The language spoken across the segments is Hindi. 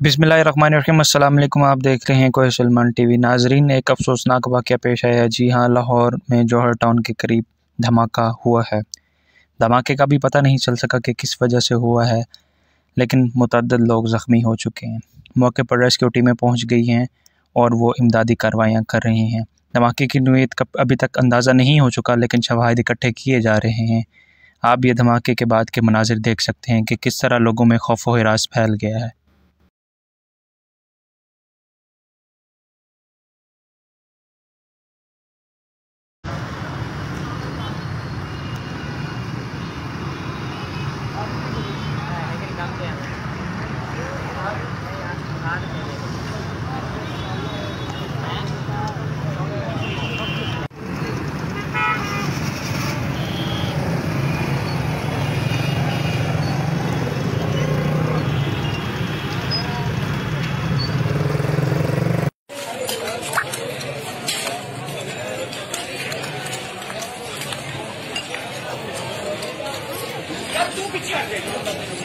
बिसमीम आप देख रहे हैं कोई सलमान टीवी नाजरीन। एक अफसोसनाक वाक़ पेश आया जी हाँ लाहौर में जौहर टाउन के करीब धमाका हुआ है। धमाके का भी पता नहीं चल सका कि किस वजह से हुआ है, लेकिन मुतद लोग ज़ख्मी हो चुके हैं। मौके पर रेस्क्यू टीमें पहुँच गई हैं और वो इमदादी कार्रवाइयाँ कर रही हैं। धमाके की नुयत का अभी तक अंदाज़ा नहीं हो चुका, लेकिन शवाहद इकट्ठे किए जा रहे हैं। आप ये धमाके के बाद के मनाजिर देख सकते हैं कि किस तरह लोगों में खौफ हरास फैल गया है।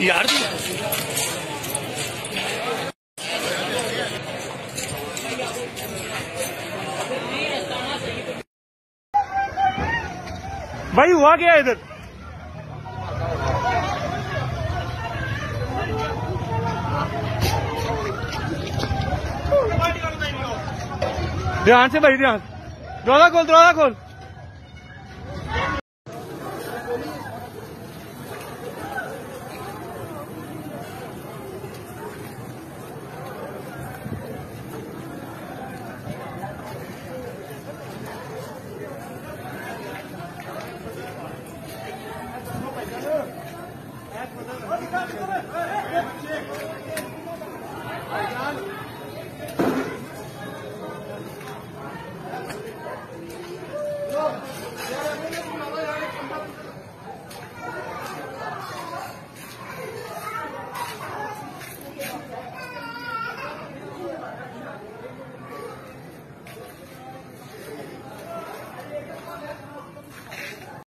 यार भाई हुआ क्या इधर? ध्यान से भाई ध्यान। दरवाज़ा खोल दरवाज़ा खोल। Thank you.